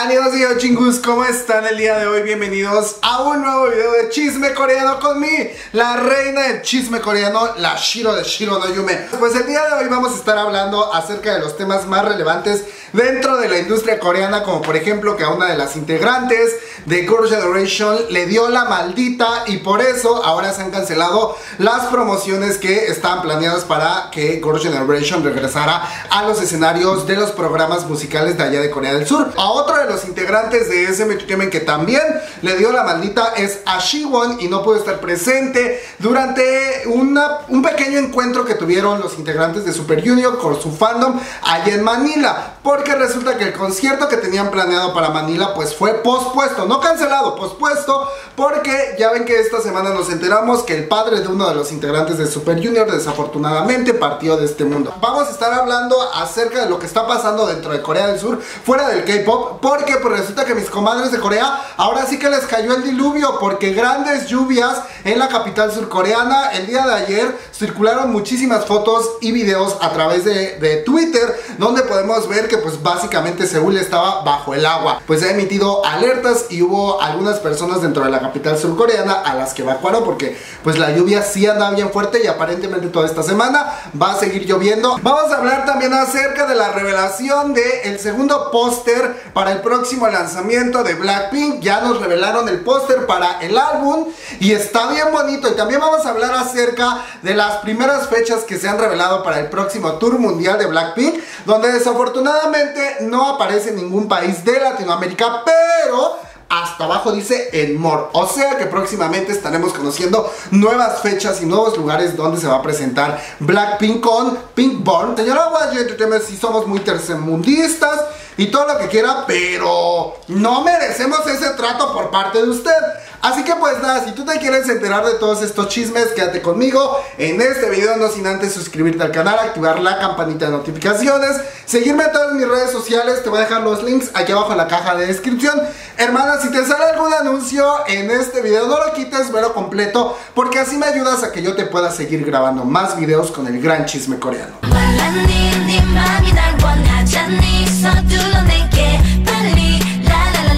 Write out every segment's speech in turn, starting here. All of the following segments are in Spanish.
Amigos y chingus, ¿cómo están el día de hoy? Bienvenidos a un nuevo video de chisme coreano con mí, la reina del chisme coreano, la Shiro de Shiro no Yume. Pues el día de hoy vamos a estar hablando acerca de los temas más relevantes dentro de la industria coreana, como por ejemplo que a una de las integrantes de Girl Generation le dio la maldita y por eso ahora se han cancelado las promociones que estaban planeadas para que Girl Generation regresara a los escenarios de los programas musicales de allá de Corea del Sur. A otro de los integrantes de SM Entertainment que también le dio la maldita es a Shiwon y no pudo estar presente durante una, un pequeño encuentro que tuvieron los integrantes de Super Junior con su fandom allá en Manila. Porque resulta que el concierto que tenían planeado para Manila pues fue pospuesto, no cancelado, pospuesto, porque ya ven que esta semana nos enteramos que el padre de uno de los integrantes de Super Junior desafortunadamente partió de este mundo. Vamos a estar hablando acerca de lo que está pasando dentro de Corea del Sur, fuera del K-pop, porque pues resulta que mis comadres de Corea ahora sí que les cayó el diluvio, porque grandes lluvias en la capital surcoreana. El día de ayer circularon muchísimas fotos y videos a través de, de Twitter, donde podemos ver que pues básicamente Seúl estaba bajo el agua. Pues ha emitido alertas y hubo algunas personas dentro de la capital surcoreana a las que evacuaron porque pues la lluvia sí anda bien fuerte y aparentemente toda esta semana va a seguir lloviendo. Vamos a hablar también acerca de la revelación de el segundo póster para el próximo lanzamiento de Blackpink. Ya nos revelaron el póster para el álbum y está bien bonito. Y también vamos a hablar acerca de las primeras fechas que se han revelado para el próximo tour mundial de Blackpink, donde desafortunadamente no aparece ningún país de Latinoamérica, pero hasta abajo dice en more. O sea que próximamente estaremos conociendo nuevas fechas y nuevos lugares donde se va a presentar Blackpink con Pinkborn. Señora Entertainment, si somos muy tercermundistas y todo lo que quiera, pero no merecemos ese trato por parte de usted. Así que pues nada, si tú te quieres enterar de todos estos chismes, quédate conmigo en este video, no sin antes suscribirte al canal, activar la campanita de notificaciones, seguirme en todas mis redes sociales, te voy a dejar los links aquí abajo en la caja de descripción. Hermana, si te sale algún anuncio en este video, no lo quites, velo completo, porque así me ayudas a que yo te pueda seguir grabando más videos con el gran chisme coreano.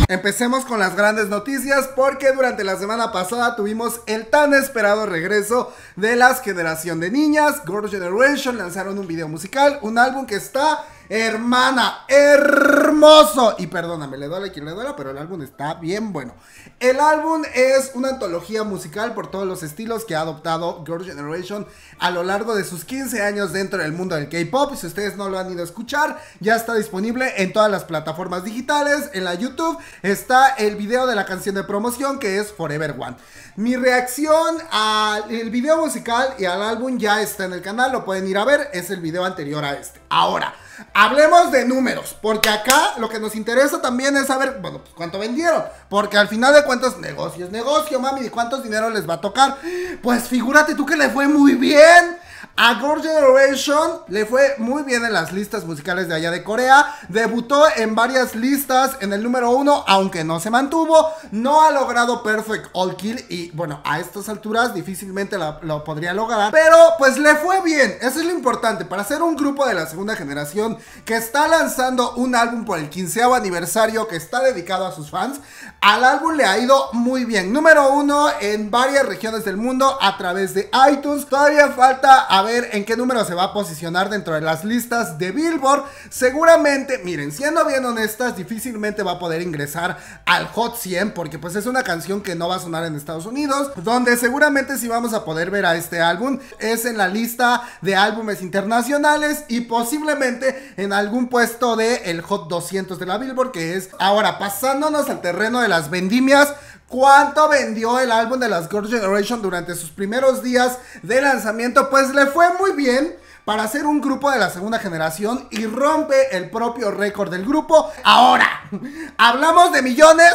Empecemos con las grandes noticias porque durante la semana pasada tuvimos el tan esperado regreso de las generación de niñas. Girl Generation lanzaron un video musical, un álbum que está hermana, hermoso. Y perdóname, le duele quien le duela, pero el álbum está bien bueno. El álbum es una antología musical por todos los estilos que ha adoptado Girl Generation a lo largo de sus 15 años dentro del mundo del K-pop. Si ustedes no lo han ido a escuchar, ya está disponible en todas las plataformas digitales. En la YouTube está el video de la canción de promoción que es Forever One. Mi reacción al video musical y al álbum ya está en el canal, lo pueden ir a ver, es el video anterior a este. Ahora, hablemos de números, porque acá lo que nos interesa también es saber, bueno, pues cuánto vendieron, porque al final de cuentas, negocio es negocio, mami, ¿y cuántos dinero les va a tocar? Pues figúrate tú que le fue muy bien. A Girl Generation le fue muy bien en las listas musicales de allá de Corea. Debutó en varias listas en el número uno, aunque no se mantuvo. No ha logrado Perfect All Kill y bueno, a estas alturas difícilmente lo, podría lograr. Pero pues le fue bien, eso es lo importante. Para ser un grupo de la segunda generación que está lanzando un álbum por el quinceavo aniversario que está dedicado a sus fans, al álbum le ha ido muy bien. Número uno en varias regiones del mundo a través de iTunes. Todavía falta a en qué número se va a posicionar dentro de las listas de Billboard. Seguramente, miren, siendo bien honestas, difícilmente va a poder ingresar al Hot 100 porque pues es una canción que no va a sonar en Estados Unidos, donde seguramente sí vamos a poder ver a este álbum es en la lista de álbumes internacionales y posiblemente en algún puesto de el Hot 200 de la Billboard, que es ahora pasándonos al terreno de las vendimias ¿Cuánto vendió el álbum de las Girl Generation durante sus primeros días de lanzamiento? Pues le fue muy bien para ser un grupo de la segunda generación y rompe el propio récord del grupo. Ahora, ¿hablamos de millones?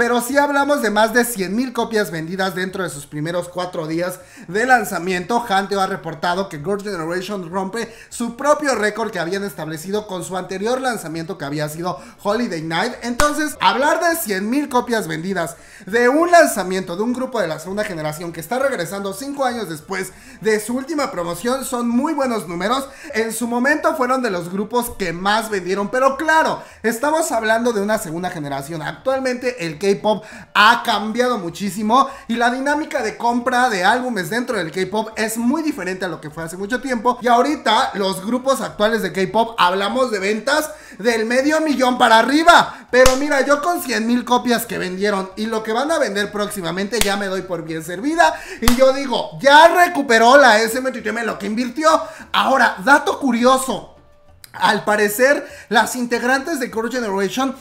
Pero si hablamos de más de 100.000 copias vendidas dentro de sus primeros cuatro días de lanzamiento. Hanteo ha reportado que Girl Generation rompe su propio récord que habían establecido con su anterior lanzamiento que había sido Holiday Night. Entonces, hablar de 100.000 copias vendidas de un lanzamiento de un grupo de la segunda generación que está regresando 5 años después de su última promoción son muy buenos números. En su momento fueron de los grupos que más vendieron, pero claro, estamos hablando de una segunda generación. Actualmente el K-pop ha cambiado muchísimo y la dinámica de compra de álbumes dentro del K-pop es muy diferente a lo que fue hace mucho tiempo. Y ahorita los grupos actuales de K-pop hablamos de ventas del medio millón para arriba. Pero mira, yo con 100 mil copias que vendieron y lo que van a vender próximamente ya me doy por bien servida. Y yo digo, ya recuperó la SMTM lo que invirtió. Ahora, dato curioso. Al parecer, las integrantes de Core Generation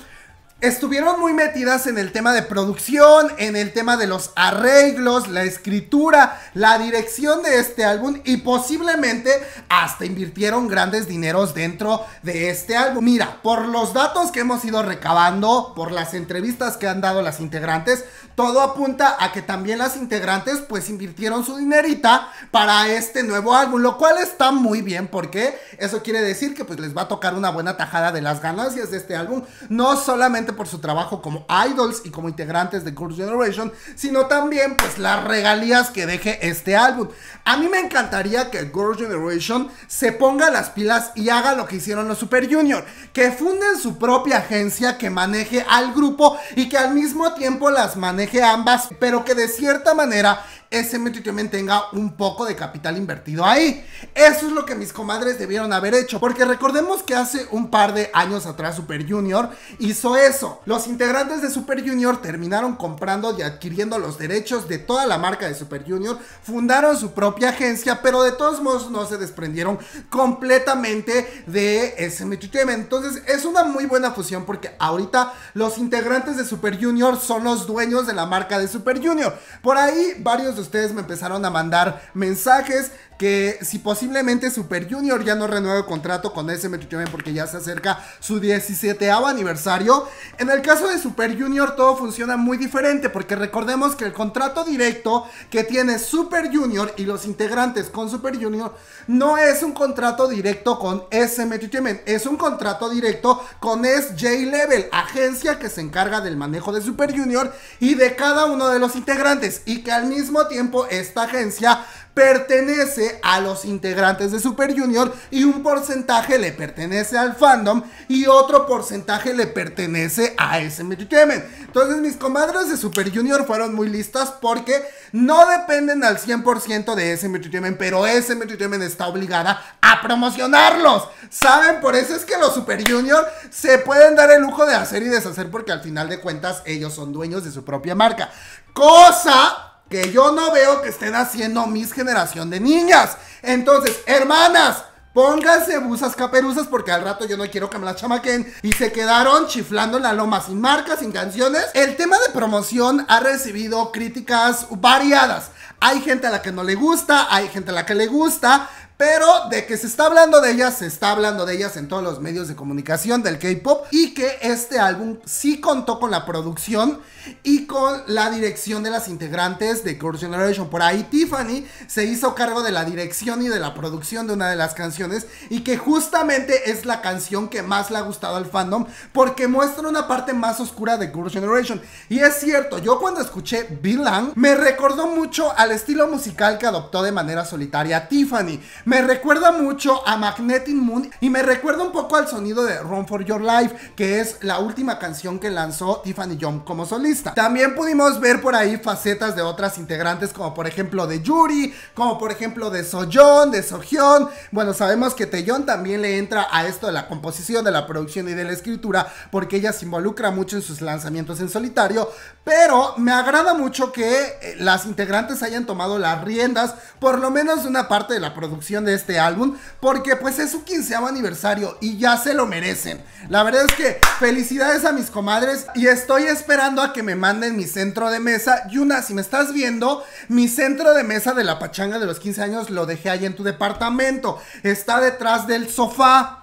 estuvieron muy metidas en el tema de producción, en el tema de los arreglos, la escritura, la dirección de este álbum y posiblemente hasta invirtieron grandes dineros dentro de este álbum. Mira, por los datos que hemos ido recabando, por las entrevistas que han dado las integrantes, todo apunta a que también las integrantes pues invirtieron su dinerita para este nuevo álbum, lo cual está muy bien porque eso quiere decir que pues les va a tocar una buena tajada de las ganancias de este álbum, no solamente por su trabajo como idols y como integrantes de Girls' Generation, sino también pues las regalías que deje este álbum. A mí me encantaría que Girls' Generation se ponga las pilas y haga lo que hicieron los Super Junior, que funden su propia agencia que maneje al grupo y que al mismo tiempo las maneje ambas, pero que de cierta manera ese también tenga un poco de capital invertido ahí. Eso es lo que mis comadres debieron haber hecho, porque recordemos que hace un par de años atrás Super Junior hizo eso. Los integrantes de Super Junior terminaron comprando y adquiriendo los derechos de toda la marca de Super Junior, fundaron su propia agencia, pero de todos modos no se desprendieron completamente de ese Entonces es una muy buena fusión porque ahorita los integrantes de Super Junior son los dueños de la marca de Super Junior. Por ahí varios ustedes me empezaron a mandar mensajes que si posiblemente Super Junior ya no renueve contrato con SM porque ya se acerca su 17 aniversario. En el caso de Super Junior todo funciona muy diferente porque recordemos que el contrato directo que tiene Super Junior y los integrantes con Super Junior no es un contrato directo con SM es un contrato directo con SJ Level, agencia que se encarga del manejo de Super Junior y de cada uno de los integrantes y que al mismo tiempo esta agencia pertenece a los integrantes de Super Junior y un porcentaje le pertenece al fandom y otro porcentaje le pertenece a SM Entertainment. Entonces mis comadres de Super Junior fueron muy listas porque no dependen al 100% de SM Entertainment, pero SM Entertainment está obligada a promocionarlos. ¿Saben? Por eso es que los Super Junior se pueden dar el lujo de hacer y deshacer porque al final de cuentas ellos son dueños de su propia marca. Cosa que yo no veo que estén haciendo mis generación de niñas. Entonces, hermanas, Pónganse busas caperuzas porque al rato yo no quiero que me la chamaquen. Y se quedaron chiflando en la loma sin marcas, sin canciones. El tema de promoción ha recibido críticas variadas. Hay gente a la que no le gusta, hay gente a la que le gusta. Pero de que se está hablando de ellas, se está hablando de ellas en todos los medios de comunicación del K-pop. Y que este álbum sí contó con la producción y con la dirección de las integrantes de Girls' Generation. Por ahí Tiffany se hizo cargo de la dirección y de la producción de una de las canciones. Y que justamente es la canción que más le ha gustado al fandom. Porque muestra una parte más oscura de Girls' Generation. Y es cierto, yo cuando escuché Bilang me recordó mucho al estilo musical que adoptó de manera solitaria Tiffany. Me recuerda mucho a Magnetic Moon y me recuerda un poco al sonido de Run for Your Life, que es la última canción que lanzó Tiffany Young como solista. También pudimos ver por ahí facetas de otras integrantes, como por ejemplo de Yuri, como por ejemplo de Soyeon, de Sohyun. Bueno, sabemos que Taeyeon también le entra a esto de la composición, de la producción y de la escritura, porque ella se involucra mucho en sus lanzamientos en solitario. Pero me agrada mucho que eh, las integrantes hayan tomado las riendas, por lo menos una parte de la producción de este álbum, porque pues es su quinceavo aniversario y ya se lo merecen. La verdad es que felicidades a mis comadres y estoy esperando a que me manden mi centro de mesa. Yuna, si me estás viendo, mi centro de mesa de la pachanga de los 15 años lo dejé ahí en tu departamento. Está detrás del sofá.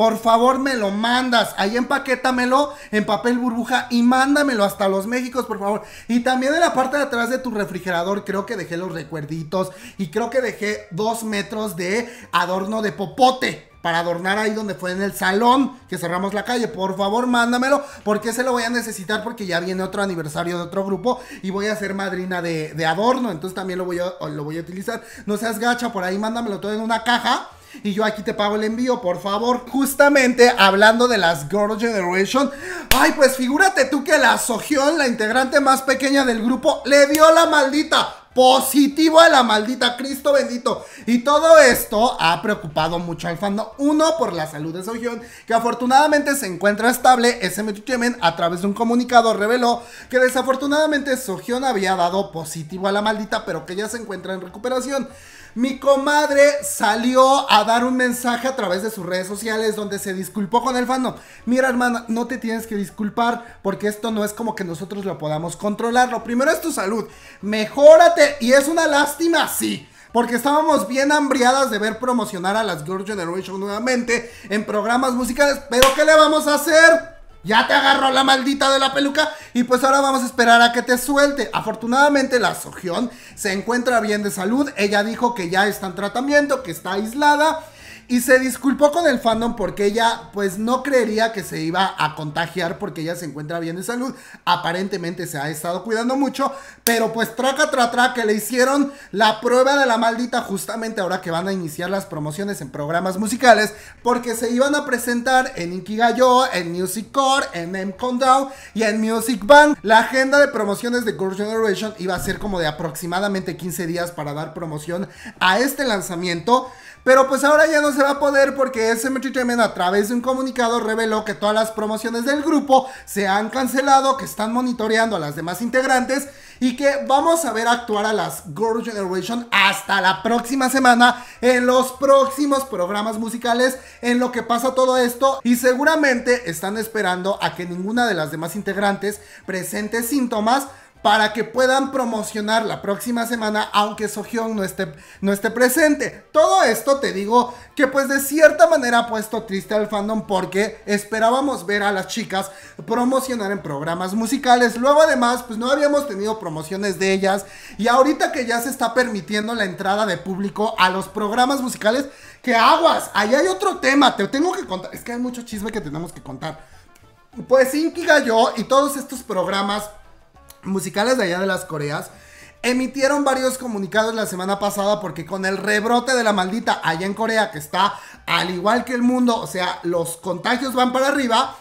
Por favor me lo mandas. Ahí empaquétamelo en papel burbuja y mándamelo hasta los Méxicos, por favor. Y también en la parte de atrás de tu refrigerador creo que dejé los recuerditos y creo que dejé dos metros de adorno de popote para adornar ahí donde fue en el salón que cerramos la calle. Por favor, mándamelo porque se lo voy a necesitar porque ya viene otro aniversario de otro grupo y voy a ser madrina de, adorno. Entonces también lo voy, a, lo voy a utilizar. No seas gacha, por ahí mándamelo todo en una caja. Y yo aquí te pago el envío, por favor. Justamente hablando de las Girl Generation. Ay, pues figúrate tú que la Sojión, la integrante más pequeña del grupo, le dio la maldita positivo a la maldita Cristo bendito. Y todo esto ha preocupado mucho al fandom. Uno, por la salud de Sohyun, que afortunadamente se encuentra estable. SM a través de un comunicado reveló que desafortunadamente Sohyun había dado positivo a la maldita, pero que ya se encuentra en recuperación. Mi comadre salió a dar un mensaje a través de sus redes sociales donde se disculpó con el fandom. Mira, hermana, no te tienes que disculpar porque esto no es como que nosotros lo podamos controlar. Lo primero es tu salud. Mejórate y es una lástima, sí. Porque estábamos bien hambriadas de ver promocionar a las Girl Generation nuevamente en programas musicales. Pero ¿qué le vamos a hacer? Ya te agarró la maldita de la peluca y pues ahora vamos a esperar a que te suelte. Afortunadamente la Sojión se encuentra bien de salud. Ella dijo que ya está en tratamiento, que está aislada y se disculpó con el fandom porque ella pues no creería que se iba a contagiar porque ella se encuentra bien de salud. Aparentemente se ha estado cuidando mucho, pero pues traca tra tra que le hicieron la prueba de la maldita justamente ahora que van a iniciar las promociones en programas musicales porque se iban a presentar en Inkigayo, en Music Core, en M Countdown y en Music Bank. La agenda de promociones de Girl Generation iba a ser como de aproximadamente 15 días para dar promoción a este lanzamiento. Pero pues ahora ya no se va a poder porque SM Entertainment a través de un comunicado reveló que todas las promociones del grupo se han cancelado, que están monitoreando a las demás integrantes y que vamos a ver actuar a las Girl Generation hasta la próxima semana en los próximos programas musicales en lo que pasa todo esto. Y seguramente están esperando a que ninguna de las demás integrantes presente síntomas para que puedan promocionar la próxima semana aunque Sohyun no esté, no esté presente. Todo esto te digo que pues de cierta manera ha puesto triste al fandom porque esperábamos ver a las chicas promocionar en programas musicales. Luego además pues no habíamos tenido promociones de ellas y ahorita que ya se está permitiendo la entrada de público a los programas musicales, que aguas, ahí hay otro tema, te tengo que contar, es que hay mucho chisme que tenemos que contar. Pues Inkiga yo y todos estos programas musicales de allá de las Coreas emitieron varios comunicados la semana pasada porque con el rebrote de la maldita allá en Corea que está al igual que el mundo, o sea, los contagios van para arriba.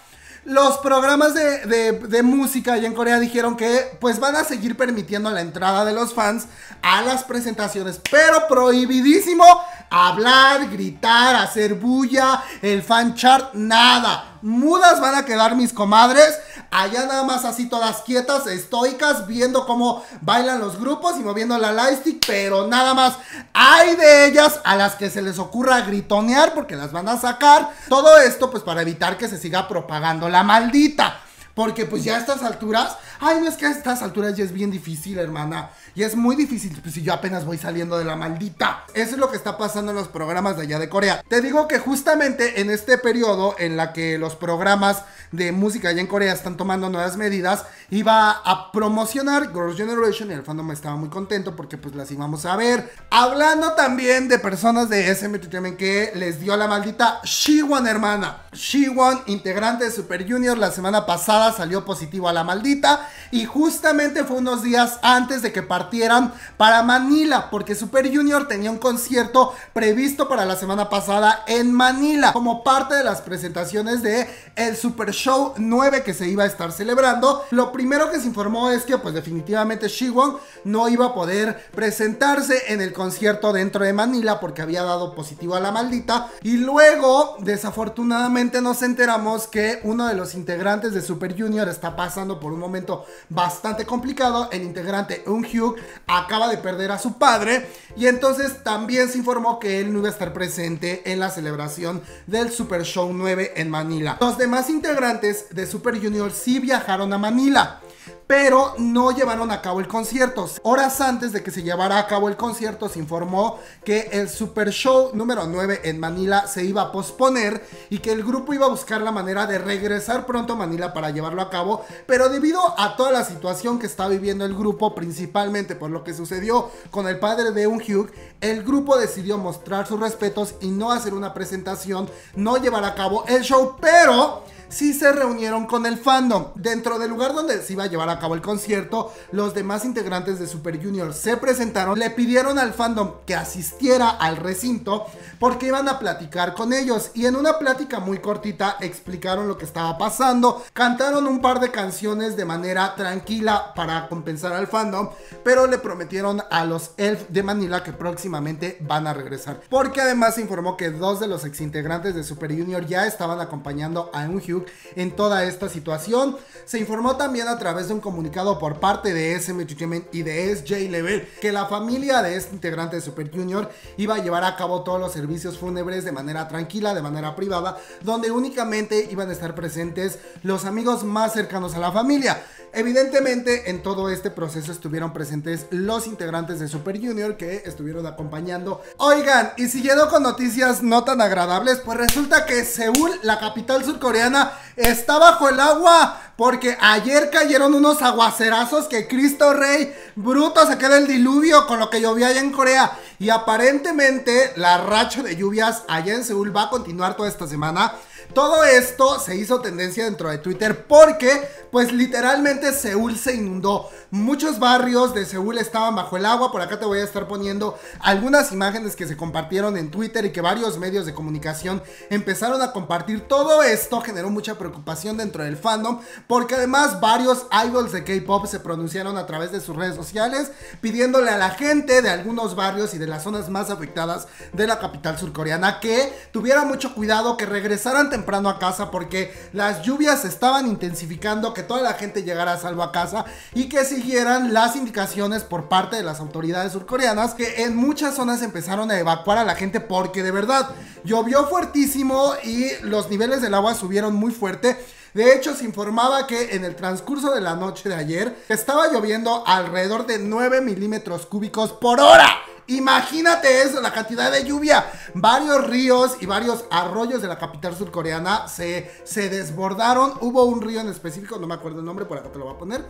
Los programas de, música allá en Corea dijeron que pues van a seguir permitiendo la entrada de los fans a las presentaciones, pero prohibidísimo hablar, gritar, hacer bulla, el fan chart, nada. Mudas van a quedar mis comadres Allá nada más así todas quietas, estoicas, viendo cómo bailan los grupos y moviendo la lightstick, pero nada más. Hay de ellas a las que se les ocurra gritonear porque las van a sacar. Todo esto pues para evitar que se siga propagando la maldita. Porque pues ya a estas alturas, ay, no es que a estas alturas ya es bien difícil, hermana. Y es muy difícil, pues si yo apenas voy saliendo de la maldita. Eso es lo que está pasando en los programas de allá de Corea. Te digo que justamente en este periodo en la que los programas de música allá en Corea están tomando nuevas medidas, iba a promocionar Girls' Generation y el fandom estaba muy contento porque pues las íbamos a ver. Hablando también de personas de SM Entertainment que les dio la maldita Shiwan, hermana. Shiwan, integrante de Super Junior, la semana pasada salió positivo a la maldita y justamente fue unos días antes de que partiera para Manila, porque Super Junior tenía un concierto previsto para la semana pasada en Manila, como parte de las presentaciones de el Super Show 9 que se iba a estar celebrando. Lo primero que se informó es que pues definitivamente Shiwon no iba a poder presentarse en el concierto dentro de Manila porque había dado positivo a la maldita y luego desafortunadamente nos enteramos que uno de los integrantes de Super Junior está pasando por un momento bastante complicado, el integrante Acaba de perder a su padre y entonces también se informó que él no iba a estar presente en la celebración del Super Show 9 en Manila. Los demás integrantes de Super Junior sí viajaron a Manila. Pero no llevaron a cabo el concierto. Horas antes de que se llevara a cabo el concierto, se informó que el Super Show número 9 en Manila se iba a posponer y que el grupo iba a buscar la manera de regresar pronto a Manila para llevarlo a cabo, pero debido a toda la situación que está viviendo el grupo, principalmente por lo que sucedió con el padre de Hugh, el grupo decidió mostrar sus respetos y no hacer una presentación, no llevar a cabo el show, pero sí se reunieron con el fandom. Dentro del lugar donde se iba a llevar a cabo el concierto, los demás integrantes de Super Junior se presentaron, le pidieron al fandom que asistiera al recinto porque iban a platicar con ellos y en una plática muy cortita explicaron lo que estaba pasando, cantaron un par de canciones de manera tranquila para compensar al fandom, pero le prometieron a los Elf de Manila que próximamente van a regresar. Porque además se informó que dos de los exintegrantes de Super Junior ya estaban acompañando a En toda esta situación. Se informó también a través de un comunicado por parte de SM Entertainment y de SJ Level que la familia de este integrante de Super Junior iba a llevar a cabo todos los servicios fúnebres de manera tranquila, de manera privada, donde únicamente iban a estar presentes los amigos más cercanos a la familia. Evidentemente en todo este proceso estuvieron presentes los integrantes de Super Junior que estuvieron acompañando. Oigan, y siguiendo con noticias no tan agradables, pues resulta que Seúl, la capital surcoreana, está bajo el agua. Porque ayer cayeron unos aguacerazos que Cristo Rey bruto se queda el diluvio con lo que llovía allá en Corea. Y aparentemente la racha de lluvias allá en Seúl va a continuar toda esta semana. Todo esto se hizo tendencia dentro de Twitter porque, pues literalmente Seúl se inundó. Muchos barrios de Seúl estaban bajo el agua. Por acá te voy a estar poniendo algunas imágenes que se compartieron en Twitter y que varios medios de comunicación empezaron a compartir. Todo esto generó mucha preocupación dentro del fandom porque además varios idols de K-pop se pronunciaron a través de sus redes sociales pidiéndole a la gente de algunos barrios y de las zonas más afectadas de la capital surcoreana que tuviera mucho cuidado, que regresaran temprano a casa porque las lluvias estaban intensificando, que toda la gente llegara a salvo a casa y que siguieran las indicaciones por parte de las autoridades surcoreanas que en muchas zonas empezaron a evacuar a la gente porque de verdad llovió fuertísimo y los niveles del agua subieron muy fuerte. De hecho, se informaba que en el transcurso de la noche de ayer estaba lloviendo alrededor de 9 milímetros cúbicos por hora. Imagínate eso, la cantidad de lluvia. Varios ríos y varios arroyos de la capital surcoreana se, se desbordaron. Hubo un río en específico, no me acuerdo el nombre, por acá te lo voy a poner,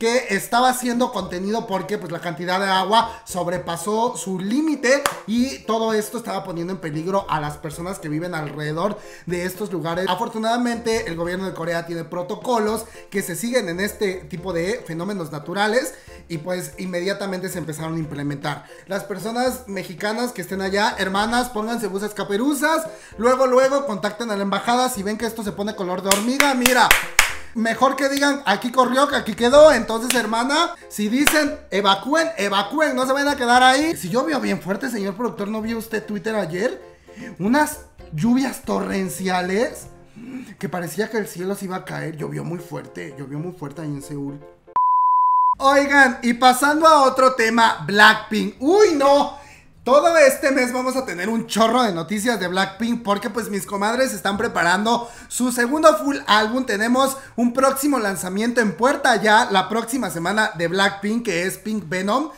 que estaba siendo contenido porque pues la cantidad de agua sobrepasó su límite y todo esto estaba poniendo en peligro a las personas que viven alrededor de estos lugares. Afortunadamente el gobierno de Corea tiene protocolos que se siguen en este tipo de fenómenos naturales y pues inmediatamente se empezaron a implementar. Las personas personas mexicanas que estén allá, hermanas, pónganse buses caperuzas. Luego, luego contacten a la embajada si ven que esto se pone color de hormiga. Mira, mejor que digan aquí corrió, que aquí quedó. Entonces, hermana, si dicen evacúen, evacúen, no se vayan a quedar ahí. Si yo veo bien fuerte, señor productor, ¿no vio usted Twitter ayer? Unas lluvias torrenciales que parecía que el cielo se iba a caer. Llovió muy fuerte, llovió muy fuerte ahí en Seúl. Oigan, y pasando a otro tema, Blackpink. Uy, no. Todo este mes vamos a tener un chorro de noticias de Blackpink porque pues mis comadres están preparando su segundo full álbum. Tenemos un próximo lanzamiento en puerta ya la próxima semana de Blackpink que es Pink Venom.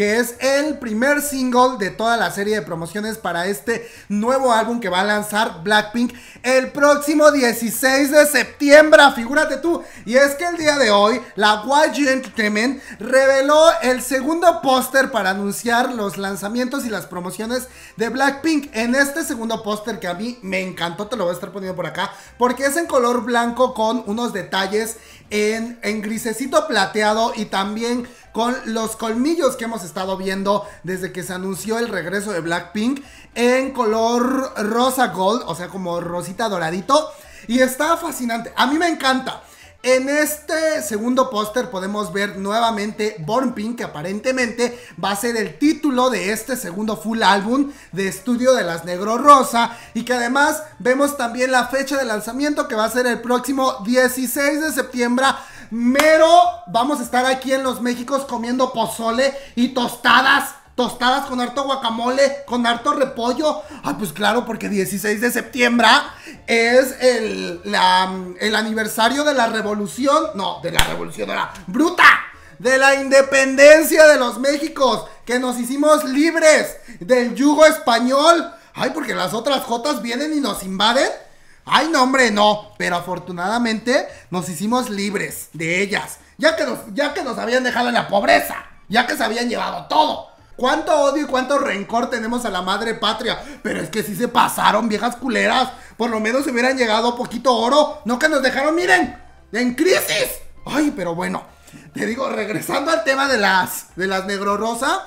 Que es el primer single de toda la serie de promociones para este nuevo álbum que va a lanzar Blackpink el próximo 16 de septiembre, figúrate tú. Y es que el día de hoy la YG Entertainment reveló el segundo póster para anunciar los lanzamientos y las promociones de Blackpink. En este segundo póster que a mí me encantó, te lo voy a estar poniendo por acá, porque es en color blanco con unos detalles en, en grisecito plateado y también con los colmillos que hemos estado viendo desde que se anunció el regreso de Blackpink en color rosa gold, o sea, como rosita doradito. Y está fascinante. A mí me encanta. En este segundo póster podemos ver nuevamente Born Pink, que aparentemente va a ser el título de este segundo full álbum de estudio de las Negro Rosa. Y que además vemos también la fecha de lanzamiento que va a ser el próximo 16 de septiembre Mero, vamos a estar aquí en los Méxicos comiendo pozole y tostadas tostadas con harto guacamole, con harto repollo. Ah, pues claro, porque 16 de septiembre es el, el aniversario de la revolución. No, de la revolución, bruta. De la independencia de los Méxicos. Que nos hicimos libres del yugo español. Ay, porque las otras jotas vienen y nos invaden. Ay, no, hombre, no. Pero afortunadamente nos hicimos libres de ellas. Ya que nos, ya que nos habían dejado en la pobreza. Ya que se habían llevado todo. ¿Cuánto odio y cuánto rencor tenemos a la madre patria? Pero es que si se pasaron, viejas culeras. Por lo menos se hubieran llegado poquito oro. No que nos dejaron, miren, en crisis. Ay, pero bueno. Te digo, regresando al tema de las, de las negro rosa.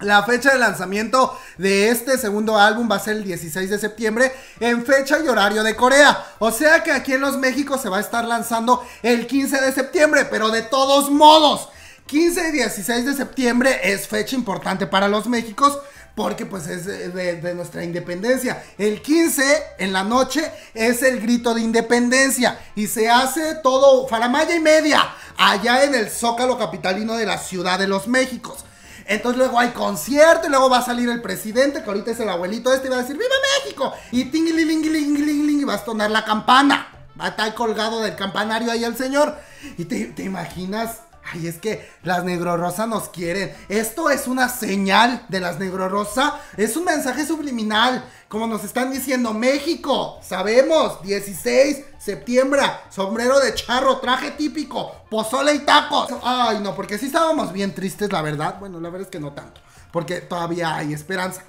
La fecha de lanzamiento de este segundo álbum va a ser el 16 de septiembre en fecha y horario de Corea. O sea que aquí en los México se va a estar lanzando el 15 de septiembre, pero de todos modos, 15 y 16 de septiembre es fecha importante para los Méxicos porque pues es de, de, nuestra independencia. El 15 en la noche es el grito de independencia y se hace todo faramaya y media allá en el Zócalo capitalino de la Ciudad de los Méxicos. Entonces luego hay concierto y luego va a salir el presidente, que ahorita es el abuelito este, y va a decir ¡Viva México! Y y va a sonar la campana. Va a estar colgado del campanario ahí el señor. Y te, te imaginas Ay, es que las Negro Rosa nos quieren. Esto es una señal de las Negro Rosa. Es un mensaje subliminal. Como nos están diciendo, México, sabemos, 16 septiembre, sombrero de charro, traje típico, pozole y tacos. Ay, no, porque sí estábamos bien tristes, la verdad. Bueno, la verdad es que no tanto, porque todavía hay esperanza.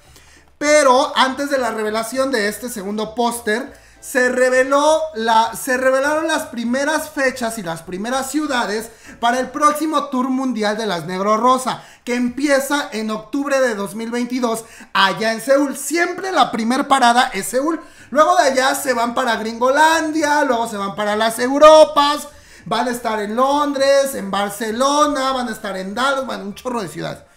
Pero antes de la revelación de este segundo póster, se reveló la, se revelaron las primeras fechas y las primeras ciudades para el próximo Tour Mundial de las Negro Rosa, que empieza en octubre de 2022 allá en Seúl. Siempre la primer parada es Seúl. Luego de allá se van para Gringolandia, luego se van para las Europas, van a estar en Londres, en Barcelona, van a estar en Dallas, van un chorro de ciudades.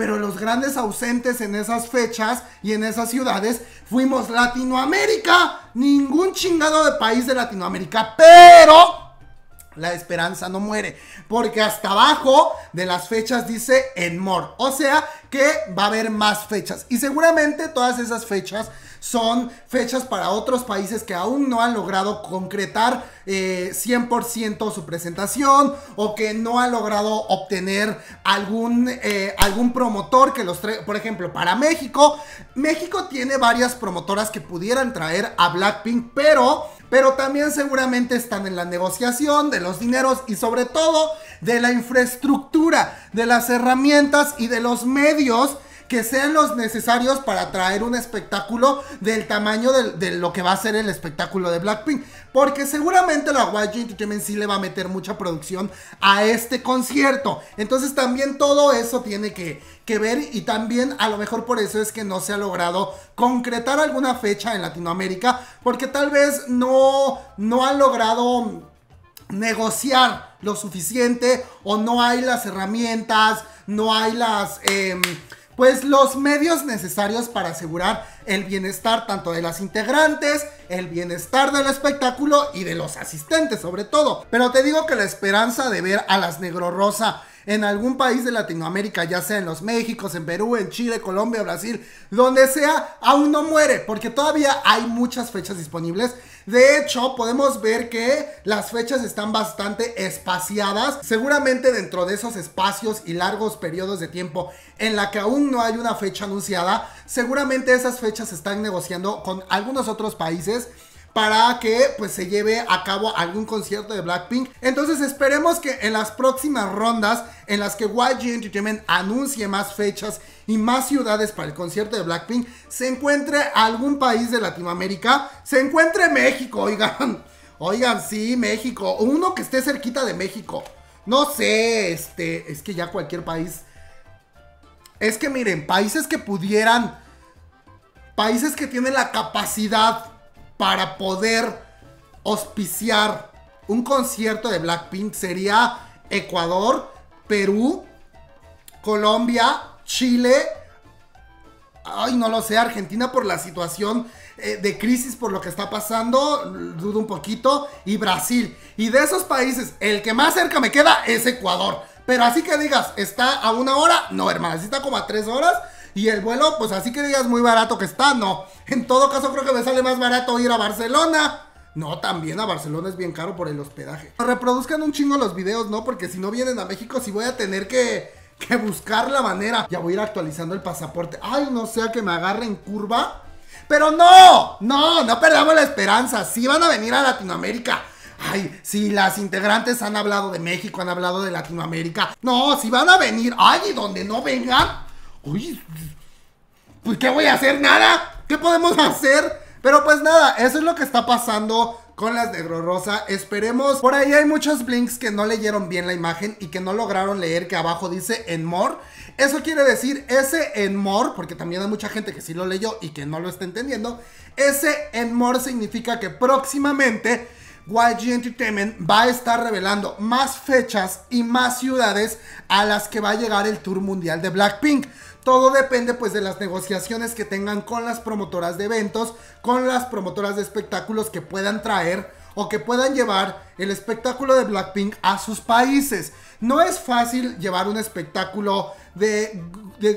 Pero los grandes ausentes en esas fechas y en esas ciudades fuimos Latinoamérica. Ningún chingado de país de Latinoamérica. Pero la esperanza no muere. Porque hasta abajo de las fechas dice en more. O sea que va a haber más fechas. Y seguramente todas esas fechas son fechas para otros países que aún no han logrado concretar 100% eh, su presentación o que no han logrado obtener algún, eh, algún promotor que los traiga. Por ejemplo, para México, México tiene varias promotoras que pudieran traer a Blackpink, pero pero también seguramente están en la negociación de los dineros y sobre todo de la infraestructura, de las herramientas y de los medios que sean los necesarios para traer un espectáculo del tamaño de, lo que va a ser el espectáculo de Blackpink. Porque seguramente la YG Entertainment sí le va a meter mucha producción a este concierto. Entonces también todo eso tiene que, ver y también a lo mejor por eso es que no se ha logrado concretar alguna fecha en Latinoamérica. Porque tal vez no, no han logrado negociar lo suficiente o no hay las herramientas, no hay las... Em, pues los medios necesarios para asegurar el bienestar tanto de las integrantes, el bienestar del espectáculo y de los asistentes sobre todo. Pero te digo que la esperanza de ver a las Negro Rosa en algún país de Latinoamérica, ya sea en los Méxicos, en Perú, en Chile, Colombia, Brasil, donde sea, aún no muere, porque todavía hay muchas fechas disponibles de hecho, podemos ver que las fechas están bastante espaciadas. Seguramente dentro de esos espacios y largos periodos de tiempo en la que aún no hay una fecha anunciada, seguramente esas fechas se están negociando con algunos otros países para que pues se lleve a cabo algún concierto de Blackpink. Entonces esperemos que en las próximas rondas en las que YG Entertainment anuncie más fechas y más ciudades para el concierto de Blackpink, se encuentre algún país de Latinoamérica, se encuentre México, oigan. Oigan, sí, México, uno que esté cerquita de México. No sé, este, es que ya cualquier país es que miren, países que pudieran países que tienen la capacidad para poder auspiciar un concierto de Blackpink sería Ecuador, Perú, Colombia, Chile, ay, no lo sé, Argentina por la situación eh, de crisis por lo que está pasando, dudo un poquito, y Brasil. Y de esos países, el que más cerca me queda es Ecuador. Pero así que digas, ¿está a una hora? No, hermana, está como a tres horas. Y el vuelo, pues así que digas muy barato que está, no. En todo caso, creo que me sale más barato ir a Barcelona. No, también a Barcelona es bien caro por el hospedaje. Reproduzcan un chingo los videos, ¿no? Porque si no vienen a México, sí voy a tener que, que buscar la manera. Ya voy a ir actualizando el pasaporte. Ay, no sea que me agarre en curva. Pero no, no, no perdamos la esperanza. Sí van a venir a Latinoamérica. Ay, si las integrantes han hablado de México, han hablado de Latinoamérica. No, si van a venir. Ay, y donde no vengan. Uy, pues ¿qué voy a hacer? Nada. ¿Qué podemos hacer? Pero pues nada, eso es lo que está pasando con las Negro Rosa. Esperemos. Por ahí hay muchos blinks que no leyeron bien la imagen y que no lograron leer que abajo dice en more. Eso quiere decir ese en more, porque también hay mucha gente que sí lo leyó y que no lo está entendiendo. Ese en more significa que próximamente YG Entertainment va a estar revelando más fechas y más ciudades a las que va a llegar el tour mundial de Blackpink. Todo depende pues de las negociaciones que tengan con las promotoras de eventos, con las promotoras de espectáculos que puedan traer o que puedan llevar el espectáculo de Blackpink a sus países. No es fácil llevar un espectáculo de,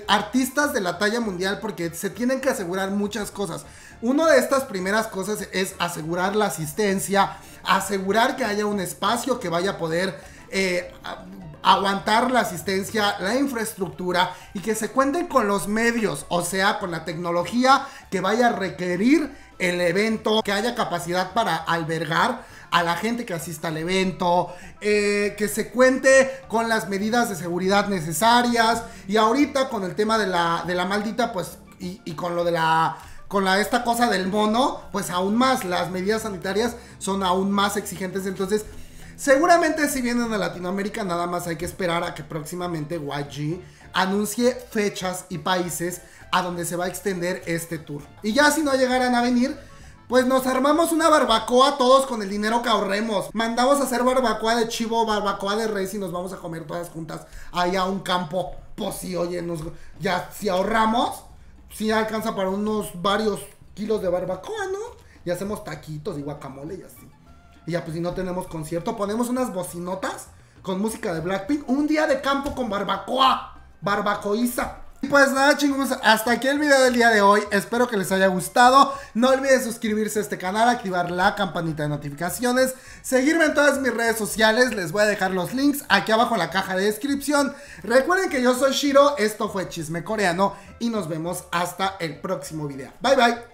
artistas de la talla mundial porque se tienen que asegurar muchas cosas. Una de estas primeras cosas es asegurar la asistencia, asegurar que haya un espacio que vaya a poder eh, aguantar la asistencia, la infraestructura y que se cuenten con los medios, o sea, con la tecnología que vaya a requerir el evento, que haya capacidad para albergar a la gente que asista al evento, eh, que se cuente con las medidas de seguridad necesarias. Y ahorita con el tema de la, de la maldita, pues, y, y con lo de la con la, esta cosa del mono, pues aún más, las medidas sanitarias son aún más exigentes, entonces Seguramente si vienen a Latinoamérica nada más hay que esperar a que próximamente YG anuncie fechas y países a donde se va a extender este tour. Y ya si no llegaran a venir, pues nos armamos una barbacoa todos con el dinero que ahorremos. Mandamos a hacer barbacoa de chivo, barbacoa de res y nos vamos a comer todas juntas ahí a un campo. Pues sí, oye, ya si ahorramos, si alcanza para unos varios kilos de barbacoa, ¿no? Y hacemos taquitos y guacamole y así. Y ya, pues si no tenemos concierto, ponemos unas bocinotas con música de Blackpink. Un día de campo con barbacoa. Barbacoiza. Pues nada chicos, hasta aquí el video del día de hoy, espero que les haya gustado, no olviden suscribirse a este canal, activar la campanita de notificaciones, seguirme en todas mis redes sociales, les voy a dejar los links aquí abajo en la caja de descripción, recuerden que yo soy Shiro, esto fue Chisme Coreano y nos vemos hasta el próximo video, bye bye.